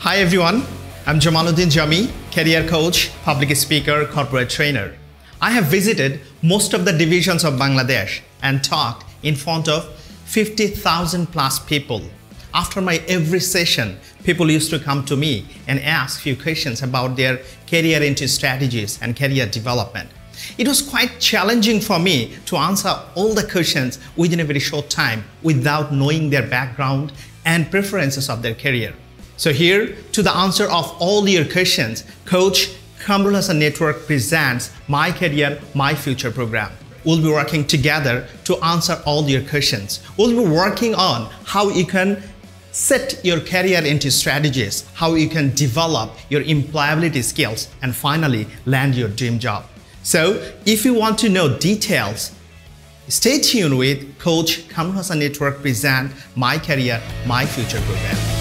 Hi everyone, I'm Jamal Uddin Jamy, career coach, public speaker, corporate trainer. I have visited most of the divisions of Bangladesh and talked in front of 50,000 plus people. After my every session, people used to come to me and ask few questions about their career into strategies and career development. It was quite challenging for me to answer all the questions within a very short time without knowing their background and preferences of their career. So here, to the answer of all your questions, Coach Kamrul Network presents My Career, My Future program. We'll be working together to answer all your questions. We'll be working on how you can set your career into strategies, how you can develop your employability skills, and finally land your dream job. So, if you want to know details, stay tuned with Coach Kamrul Network present My Career, My Future program.